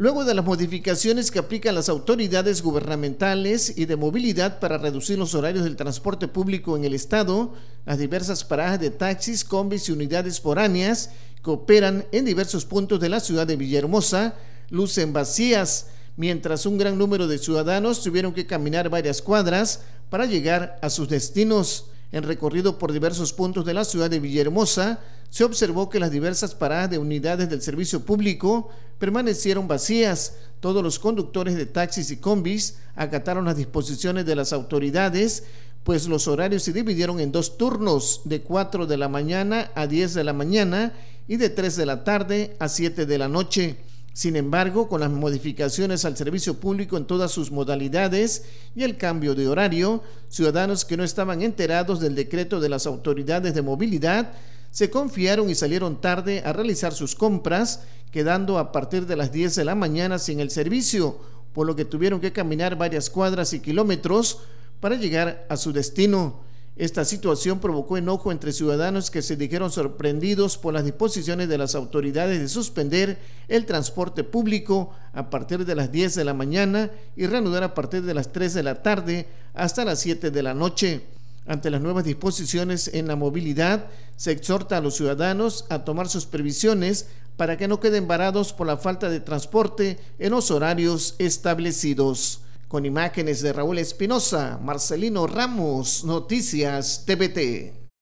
Luego de las modificaciones que aplican las autoridades gubernamentales y de movilidad para reducir los horarios del transporte público en el Estado, las diversas paradas de taxis, combis y unidades foráneas que operan en diversos puntos de la ciudad de Villahermosa lucen vacías, mientras un gran número de ciudadanos tuvieron que caminar varias cuadras para llegar a sus destinos. En recorrido por diversos puntos de la ciudad de Villahermosa, se observó que las diversas paradas de unidades del servicio público permanecieron vacías. Todos los conductores de taxis y combis acataron las disposiciones de las autoridades, pues los horarios se dividieron en dos turnos, de 4 de la mañana a 10 de la mañana y de 3 de la tarde a 7 de la noche. Sin embargo, con las modificaciones al servicio público en todas sus modalidades y el cambio de horario, ciudadanos que no estaban enterados del decreto de las autoridades de movilidad se confiaron y salieron tarde a realizar sus compras, quedando a partir de las 10 de la mañana sin el servicio, por lo que tuvieron que caminar varias cuadras y kilómetros para llegar a su destino. Esta situación provocó enojo entre ciudadanos que se dijeron sorprendidos por las disposiciones de las autoridades de suspender el transporte público a partir de las 10 de la mañana y reanudar a partir de las 3 de la tarde hasta las 7 de la noche. Ante las nuevas disposiciones en la movilidad, se exhorta a los ciudadanos a tomar sus previsiones para que no queden varados por la falta de transporte en los horarios establecidos. Con imágenes de Raúl Espinosa, Marcelino Ramos, Noticias TVT.